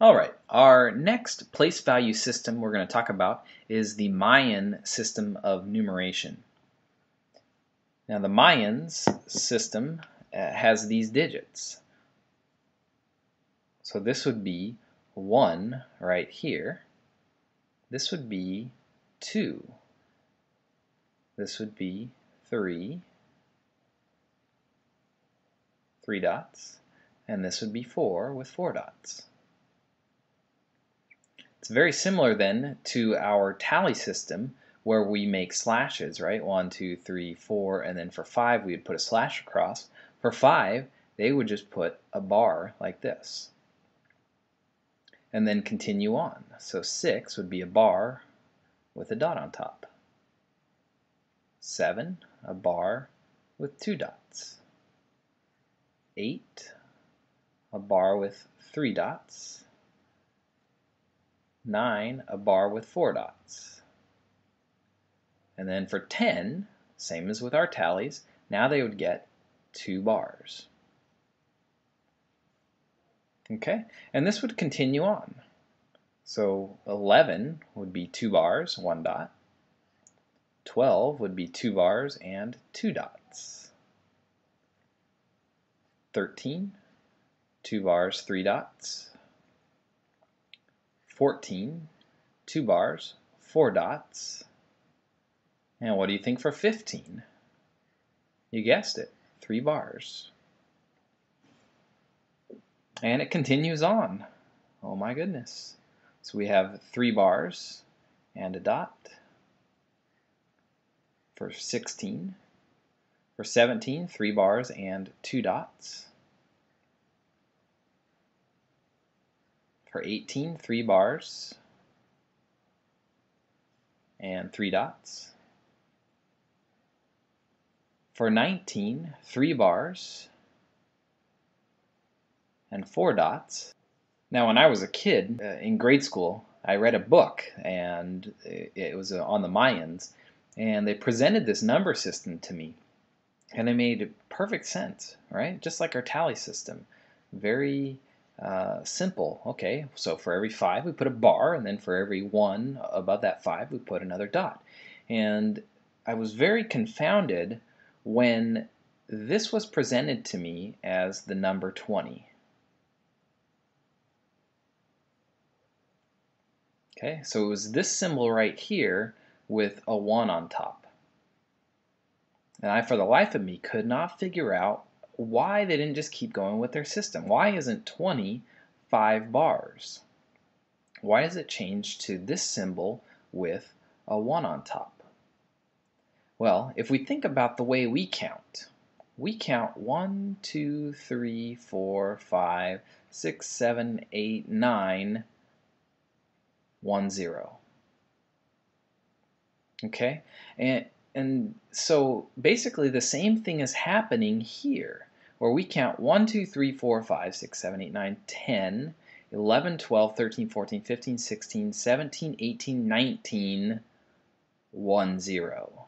All right, our next place value system we're going to talk about is the Mayan system of numeration. Now the Mayans system uh, has these digits. So this would be 1 right here. This would be 2. This would be 3. 3 dots. And this would be 4 with 4 dots. It's very similar then to our tally system where we make slashes, right? One, two, three, four, and then for five we would put a slash across. For five, they would just put a bar like this. And then continue on. So six would be a bar with a dot on top. Seven, a bar with two dots. Eight, a bar with three dots. 9, a bar with 4 dots. And then for 10, same as with our tallies, now they would get 2 bars. Okay, and this would continue on. So 11 would be 2 bars, 1 dot. 12 would be 2 bars and 2 dots. 13, 2 bars, 3 dots. 14, two bars, four dots. And what do you think for 15? You guessed it, three bars. And it continues on. Oh my goodness. So we have three bars and a dot for 16. For 17, three bars and two dots. For 18, three bars and three dots. For 19, three bars and four dots. Now, when I was a kid uh, in grade school, I read a book, and it was uh, on the Mayans, and they presented this number system to me, and it made perfect sense, right? Just like our tally system, very uh, simple. Okay, so for every 5 we put a bar, and then for every 1 above that 5 we put another dot. And I was very confounded when this was presented to me as the number 20. Okay, so it was this symbol right here with a 1 on top. And I, for the life of me, could not figure out why they didn't just keep going with their system. Why isn't 20 5 bars? Why does it change to this symbol with a 1 on top? Well, if we think about the way we count, we count 1, 2, 3, 4, 5, 6, 7, 8, 9, 1, 0. Okay? And, and so basically the same thing is happening here where we count 1, 2, 3, 4, 5, 6, 7, 8, 9, 10, 11, 12, 13, 14, 15, 16, 17, 18, 19, 1, 0.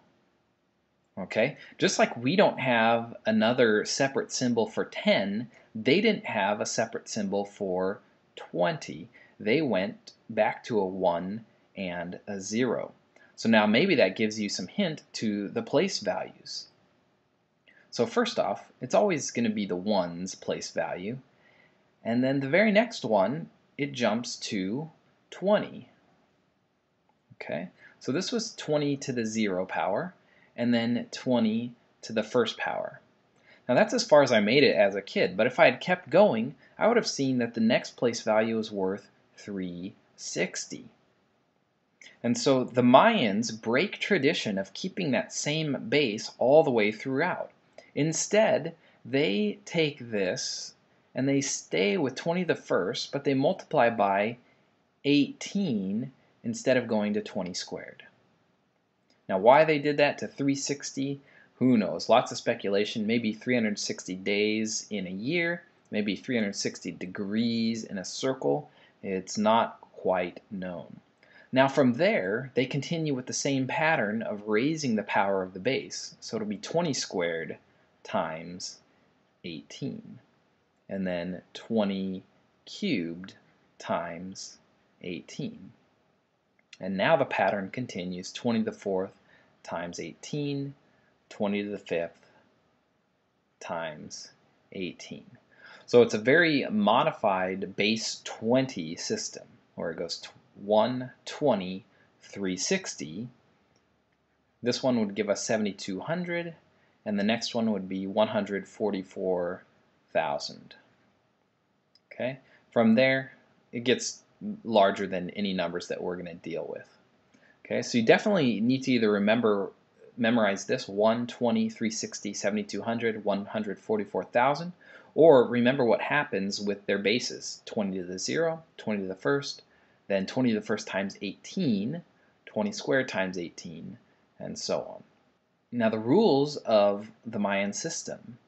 Okay? Just like we don't have another separate symbol for 10, they didn't have a separate symbol for 20. They went back to a 1 and a 0. So now maybe that gives you some hint to the place values. So first off, it's always going to be the ones place value. And then the very next one, it jumps to 20. Okay, so this was 20 to the 0 power, and then 20 to the first power. Now that's as far as I made it as a kid, but if I had kept going, I would have seen that the next place value is worth 360. And so the Mayans break tradition of keeping that same base all the way throughout. Instead, they take this and they stay with 20 to the first, but they multiply by 18 instead of going to 20 squared. Now why they did that to 360, who knows? Lots of speculation, maybe 360 days in a year, maybe 360 degrees in a circle. It's not quite known. Now from there, they continue with the same pattern of raising the power of the base. So it'll be 20 squared times 18. And then 20 cubed times 18. And now the pattern continues 20 to the fourth times 18, 20 to the fifth times 18. So it's a very modified base 20 system where it goes 120, 360. This one would give us 7,200 and the next one would be 144,000. Okay, from there it gets larger than any numbers that we're going to deal with. Okay, so you definitely need to either remember memorize this 120, 360, 7200, 144,000 or remember what happens with their bases 20 to the 0, 20 to the first, then 20 to the first times 18, 20 squared times 18, and so on. Now the rules of the Mayan system.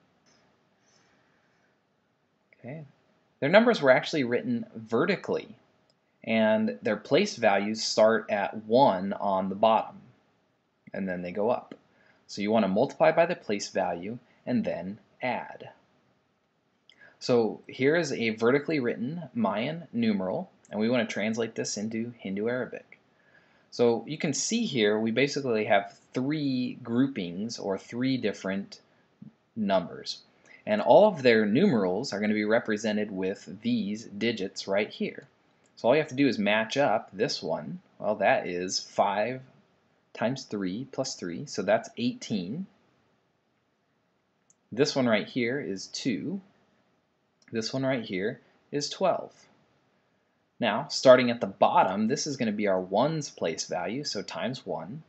Okay, their numbers were actually written vertically and their place values start at 1 on the bottom and then they go up. So you want to multiply by the place value and then add. So here is a vertically written Mayan numeral and we want to translate this into Hindu Arabic. So you can see here we basically have three groupings or three different numbers. And all of their numerals are going to be represented with these digits right here. So all you have to do is match up this one. Well, that is 5 times 3 plus 3, so that's 18. This one right here is 2. This one right here is 12. Now, starting at the bottom, this is going to be our 1's place value, so times 1.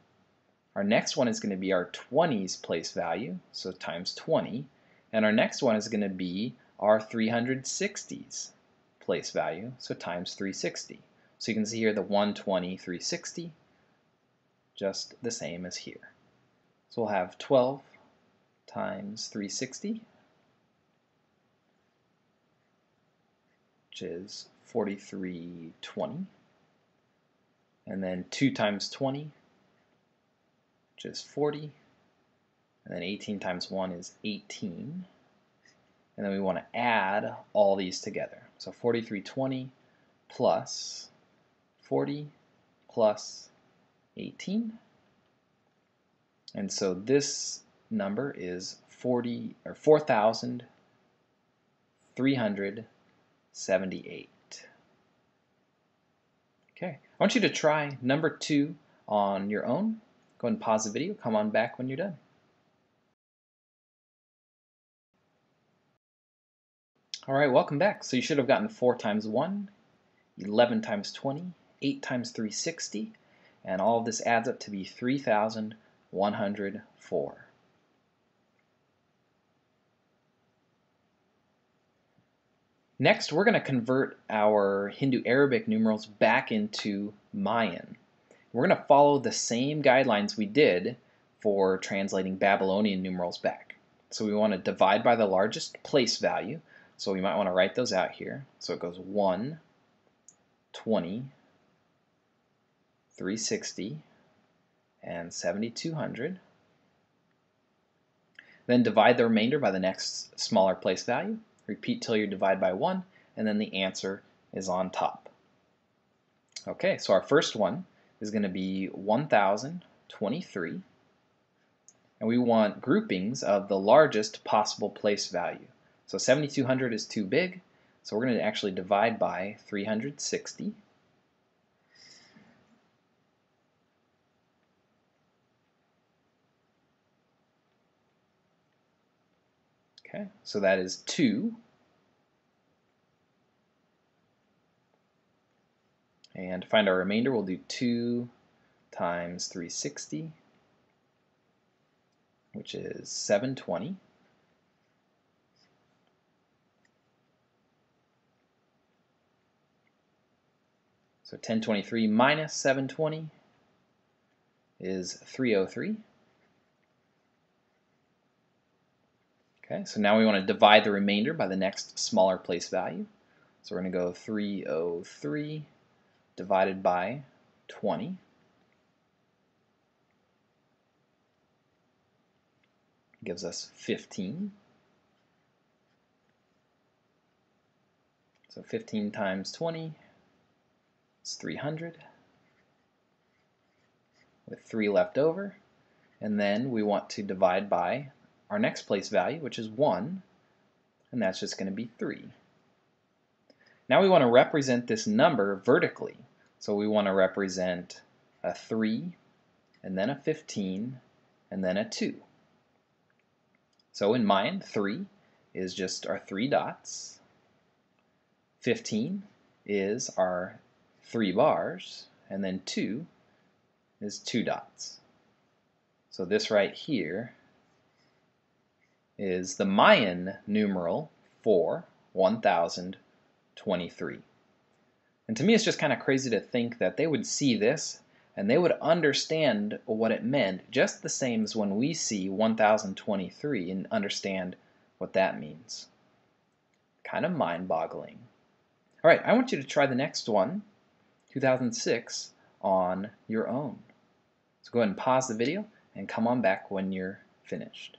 Our next one is going to be our 20's place value, so times 20. And our next one is going to be our 360's place value, so times 360. So you can see here the 120, 360, just the same as here. So we'll have 12 times 360, which is 4320, and then 2 times 20, which is 40, and then 18 times 1 is 18, and then we want to add all these together. So 4320 plus 40 plus 18. And so this number is 40 or 4,378. Okay, I want you to try number two on your own. Go ahead and pause the video, come on back when you're done. All right, welcome back. So you should have gotten 4 times 1, 11 times 20, 8 times 360, and all of this adds up to be 3,104. Next, we're going to convert our Hindu Arabic numerals back into Mayan. We're going to follow the same guidelines we did for translating Babylonian numerals back. So we want to divide by the largest place value, so we might want to write those out here. So it goes 1, 20, 360, and 7200. Then divide the remainder by the next smaller place value. Repeat till you divide by 1, and then the answer is on top. Okay, so our first one is going to be 1023, and we want groupings of the largest possible place value. So 7200 is too big, so we're going to actually divide by 360. Okay, so that is 2. And to find our remainder, we'll do 2 times 360, which is 720. So 1023 minus 720 is 303. Okay, so now we want to divide the remainder by the next smaller place value. So we're going to go 303 divided by 20. Gives us 15. So 15 times 20 is 300 with 3 left over. And then we want to divide by our next place value, which is 1, and that's just going to be 3. Now we want to represent this number vertically. So we want to represent a 3, and then a 15, and then a 2. So in Mayan, 3 is just our three dots. 15 is our three bars, and then 2 is two dots. So this right here is the Mayan numeral for 1023. And to me it's just kind of crazy to think that they would see this and they would understand what it meant just the same as when we see 1023 and understand what that means. Kind of mind-boggling. All right, I want you to try the next one, 2006, on your own. So go ahead and pause the video and come on back when you're finished.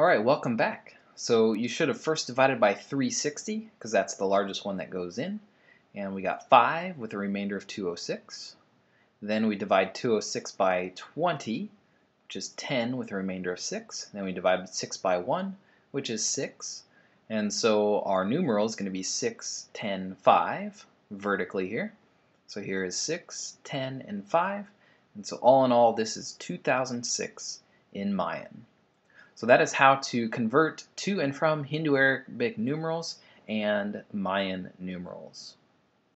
Alright, welcome back. So you should have first divided by 360 because that's the largest one that goes in. And we got 5 with a remainder of 206. Then we divide 206 by 20, which is 10 with a remainder of 6. Then we divide 6 by 1, which is 6. And so our numeral is going to be 6, 10, 5 vertically here. So here is 6, 10, and 5. And so all in all, this is 2006 in Mayan. So that is how to convert to and from Hindu Arabic numerals and Mayan numerals.